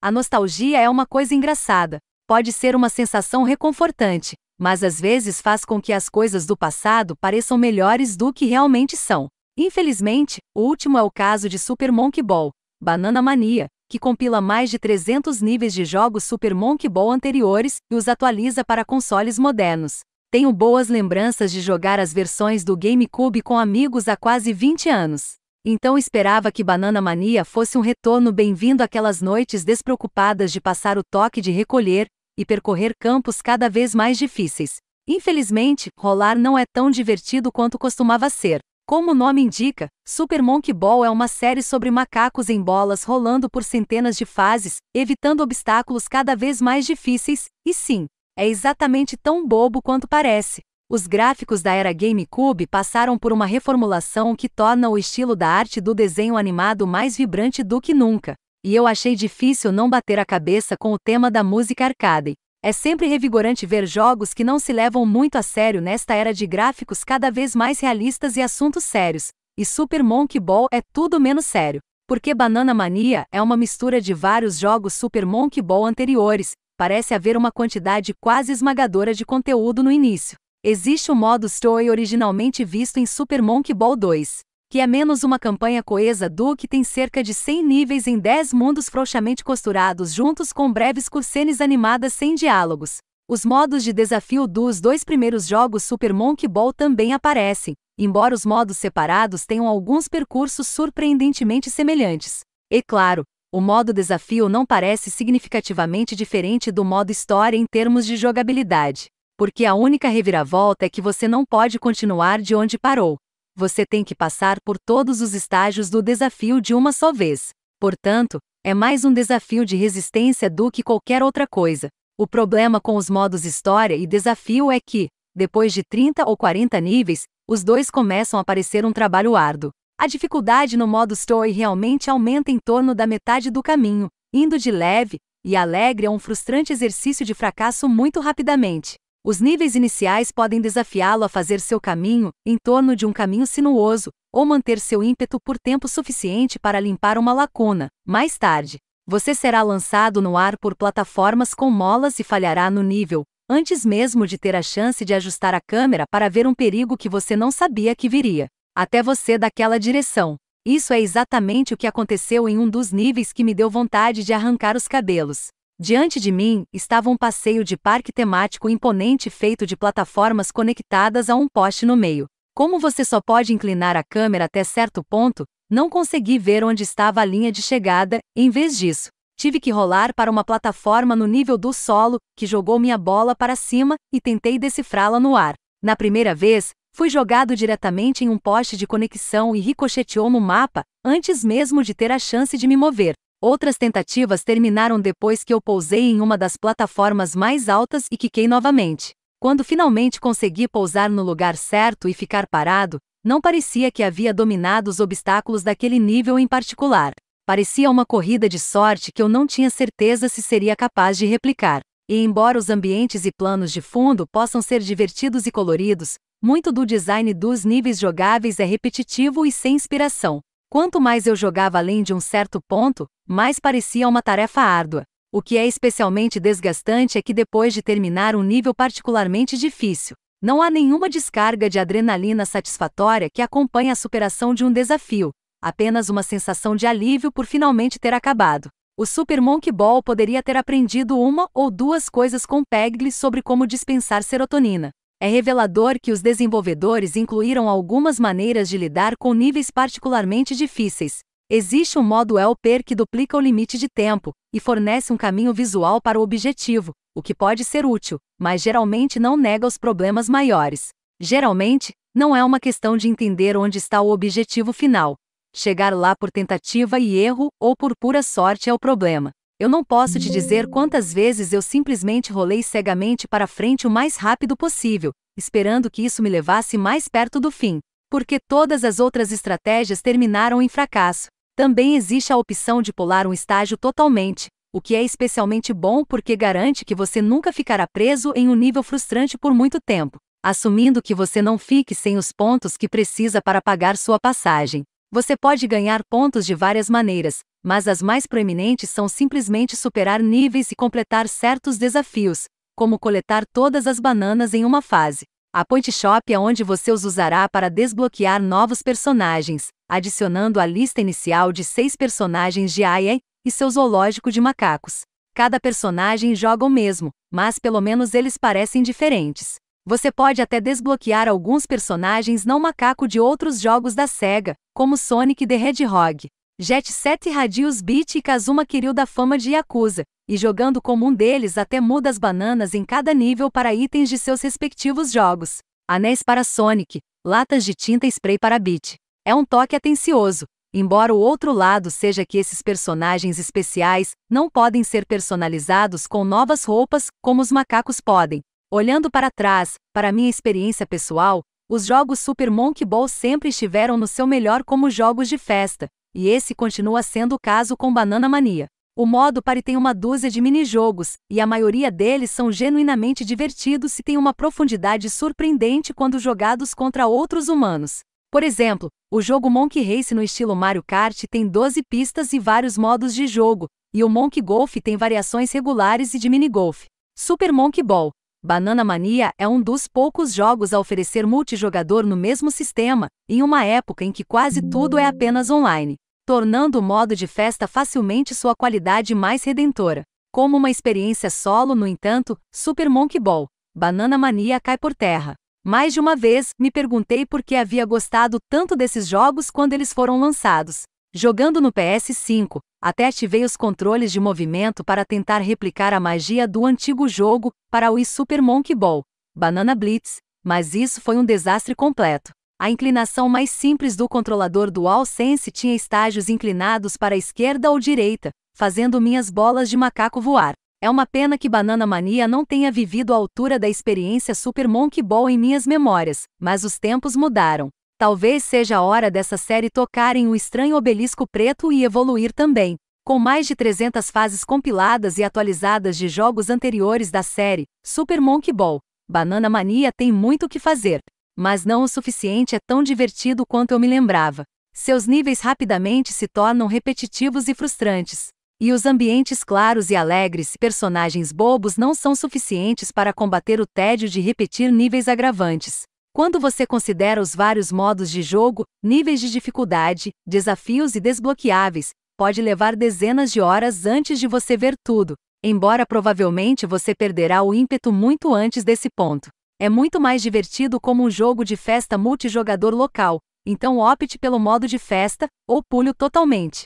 A nostalgia é uma coisa engraçada. Pode ser uma sensação reconfortante, mas às vezes faz com que as coisas do passado pareçam melhores do que realmente são. Infelizmente, o último é o caso de Super Monkey Ball, Banana Mania, que compila mais de 300 níveis de jogos Super Monkey Ball anteriores e os atualiza para consoles modernos. Tenho boas lembranças de jogar as versões do GameCube com amigos há quase 20 anos. Então esperava que Banana Mania fosse um retorno bem-vindo àquelas noites despreocupadas de passar o toque de recolher e percorrer campos cada vez mais difíceis. Infelizmente, rolar não é tão divertido quanto costumava ser. Como o nome indica, Super Monkey Ball é uma série sobre macacos em bolas rolando por centenas de fases, evitando obstáculos cada vez mais difíceis, e sim, é exatamente tão bobo quanto parece. Os gráficos da era GameCube passaram por uma reformulação que torna o estilo da arte do desenho animado mais vibrante do que nunca, e eu achei difícil não bater a cabeça com o tema da música arcade. É sempre revigorante ver jogos que não se levam muito a sério nesta era de gráficos cada vez mais realistas e assuntos sérios. E Super Monkey Ball é tudo menos sério. Porque Banana Mania é uma mistura de vários jogos Super Monkey Ball anteriores, parece haver uma quantidade quase esmagadora de conteúdo no início. Existe o modo Story originalmente visto em Super Monkey Ball 2 que é menos uma campanha coesa do que tem cerca de 100 níveis em 10 mundos frouxamente costurados juntos com breves cutscenes animadas sem diálogos. Os modos de desafio dos dois primeiros jogos Super Monkey Ball também aparecem, embora os modos separados tenham alguns percursos surpreendentemente semelhantes. E claro, o modo desafio não parece significativamente diferente do modo história em termos de jogabilidade, porque a única reviravolta é que você não pode continuar de onde parou você tem que passar por todos os estágios do desafio de uma só vez. Portanto, é mais um desafio de resistência do que qualquer outra coisa. O problema com os modos história e desafio é que, depois de 30 ou 40 níveis, os dois começam a parecer um trabalho árduo. A dificuldade no modo Story realmente aumenta em torno da metade do caminho, indo de leve e alegre a um frustrante exercício de fracasso muito rapidamente. Os níveis iniciais podem desafiá-lo a fazer seu caminho em torno de um caminho sinuoso, ou manter seu ímpeto por tempo suficiente para limpar uma lacuna. Mais tarde, você será lançado no ar por plataformas com molas e falhará no nível, antes mesmo de ter a chance de ajustar a câmera para ver um perigo que você não sabia que viria. Até você daquela direção. Isso é exatamente o que aconteceu em um dos níveis que me deu vontade de arrancar os cabelos. Diante de mim estava um passeio de parque temático imponente feito de plataformas conectadas a um poste no meio. Como você só pode inclinar a câmera até certo ponto, não consegui ver onde estava a linha de chegada, em vez disso, tive que rolar para uma plataforma no nível do solo, que jogou minha bola para cima, e tentei decifrá-la no ar. Na primeira vez, fui jogado diretamente em um poste de conexão e ricocheteou no mapa, antes mesmo de ter a chance de me mover. Outras tentativas terminaram depois que eu pousei em uma das plataformas mais altas e quiquei novamente. Quando finalmente consegui pousar no lugar certo e ficar parado, não parecia que havia dominado os obstáculos daquele nível em particular. Parecia uma corrida de sorte que eu não tinha certeza se seria capaz de replicar. E embora os ambientes e planos de fundo possam ser divertidos e coloridos, muito do design dos níveis jogáveis é repetitivo e sem inspiração. Quanto mais eu jogava além de um certo ponto, mais parecia uma tarefa árdua. O que é especialmente desgastante é que depois de terminar um nível particularmente difícil, não há nenhuma descarga de adrenalina satisfatória que acompanhe a superação de um desafio, apenas uma sensação de alívio por finalmente ter acabado. O Super Monkey Ball poderia ter aprendido uma ou duas coisas com Peggle sobre como dispensar serotonina. É revelador que os desenvolvedores incluíram algumas maneiras de lidar com níveis particularmente difíceis. Existe um modo Helper que duplica o limite de tempo e fornece um caminho visual para o objetivo, o que pode ser útil, mas geralmente não nega os problemas maiores. Geralmente, não é uma questão de entender onde está o objetivo final. Chegar lá por tentativa e erro ou por pura sorte é o problema. Eu não posso te dizer quantas vezes eu simplesmente rolei cegamente para frente o mais rápido possível, esperando que isso me levasse mais perto do fim, porque todas as outras estratégias terminaram em fracasso. Também existe a opção de pular um estágio totalmente, o que é especialmente bom porque garante que você nunca ficará preso em um nível frustrante por muito tempo, assumindo que você não fique sem os pontos que precisa para pagar sua passagem. Você pode ganhar pontos de várias maneiras, mas as mais proeminentes são simplesmente superar níveis e completar certos desafios, como coletar todas as bananas em uma fase. A Point Shop é onde você os usará para desbloquear novos personagens, adicionando à lista inicial de seis personagens de Aya e seu zoológico de macacos. Cada personagem joga o mesmo, mas pelo menos eles parecem diferentes. Você pode até desbloquear alguns personagens não macaco de outros jogos da SEGA, como Sonic the Hedgehog, Jet 7 Radius Beat e Kazuma Kiryu da fama de Yakuza, e jogando como um deles até muda as bananas em cada nível para itens de seus respectivos jogos. Anéis para Sonic, latas de tinta spray para Beat. É um toque atencioso, embora o outro lado seja que esses personagens especiais não podem ser personalizados com novas roupas como os macacos podem. Olhando para trás, para minha experiência pessoal, os jogos Super Monkey Ball sempre estiveram no seu melhor como jogos de festa, e esse continua sendo o caso com Banana Mania. O modo Party tem uma dúzia de mini-jogos, e a maioria deles são genuinamente divertidos e têm uma profundidade surpreendente quando jogados contra outros humanos. Por exemplo, o jogo Monkey Race no estilo Mario Kart tem 12 pistas e vários modos de jogo, e o Monkey Golf tem variações regulares e de mini-golf. Super Monkey Ball, Banana Mania é um dos poucos jogos a oferecer multijogador no mesmo sistema, em uma época em que quase tudo é apenas online, tornando o modo de festa facilmente sua qualidade mais redentora. Como uma experiência solo, no entanto, Super Monkey Ball, Banana Mania cai por terra. Mais de uma vez, me perguntei por que havia gostado tanto desses jogos quando eles foram lançados. Jogando no PS5, até ativei os controles de movimento para tentar replicar a magia do antigo jogo para o Super Monkey Ball, Banana Blitz, mas isso foi um desastre completo. A inclinação mais simples do controlador DualSense tinha estágios inclinados para a esquerda ou direita, fazendo minhas bolas de macaco voar. É uma pena que Banana Mania não tenha vivido à altura da experiência Super Monkey Ball em minhas memórias, mas os tempos mudaram. Talvez seja a hora dessa série tocar em um estranho obelisco preto e evoluir também. Com mais de 300 fases compiladas e atualizadas de jogos anteriores da série, Super Monkey Ball, Banana Mania tem muito o que fazer. Mas não o suficiente é tão divertido quanto eu me lembrava. Seus níveis rapidamente se tornam repetitivos e frustrantes. E os ambientes claros e alegres personagens bobos não são suficientes para combater o tédio de repetir níveis agravantes. Quando você considera os vários modos de jogo, níveis de dificuldade, desafios e desbloqueáveis, pode levar dezenas de horas antes de você ver tudo, embora provavelmente você perderá o ímpeto muito antes desse ponto. É muito mais divertido como um jogo de festa multijogador local, então opte pelo modo de festa, ou pule totalmente.